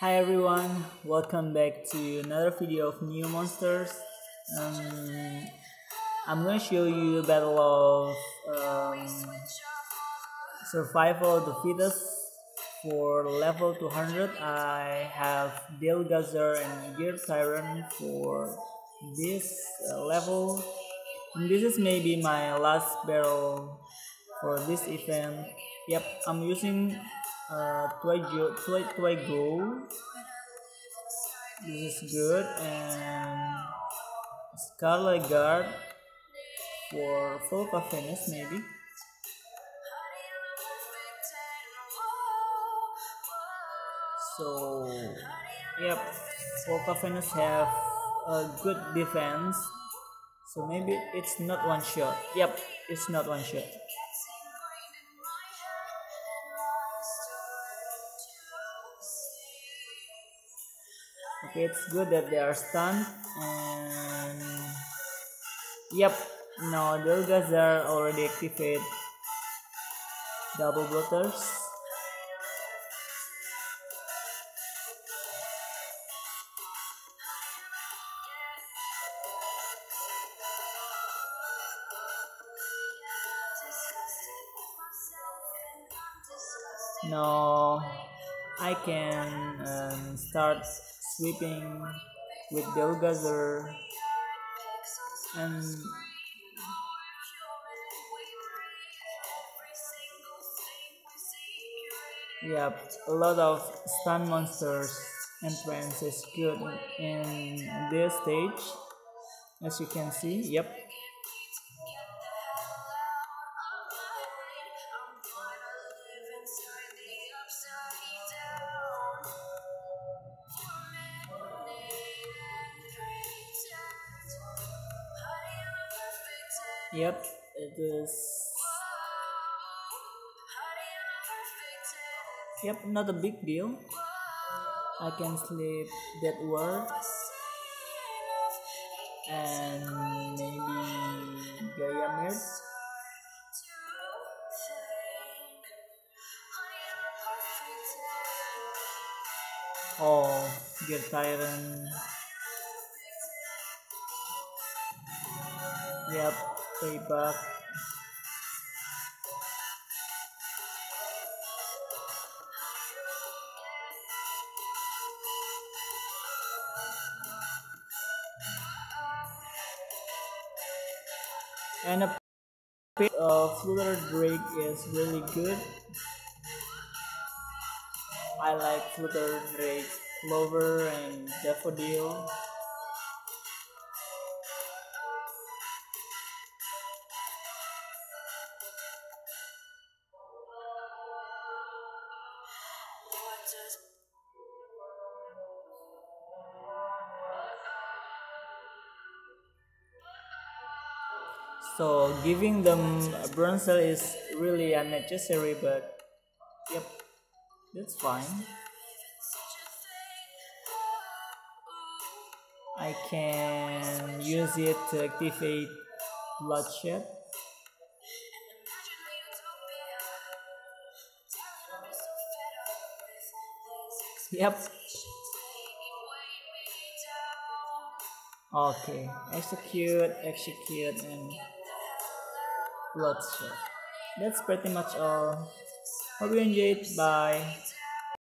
Hi everyone, welcome back to another video of Neo Monsters. Um, I'm gonna show you a battle of um, survival the fittest for level 200. I have Delgazar and Gear Tyrant for this uh, level. And this is maybe my last battle for this event. Yep, I'm using uh, Twigo, Twigo. This is good and Scarlet Guard for Venus maybe. So, yep, Venus have a good defense. So maybe it's not one shot. Yep, it's not one shot. Okay, it's good that they are stunned. And yep, now the guys are already activated. Double blotters. Now I can um, start sweeping with Delgazer and Yep, a lot of stun monsters entrance is good in this stage as you can see. Yep Yep, it is. Yep, not a big deal. I can sleep that well. and maybe Gaia Mirror. Oh, Gear Tyrant. Yep, payback. And a bit of Flutter Drake is really good. I like Flutter Drake, Clover, and Daffodil. So giving them a bronzer is really unnecessary, but yep, that's fine. I can use it to activate bloodshed. Yep. Okay, execute, execute, and bloodshed. That's pretty much all. Hope you enjoyed. Bye.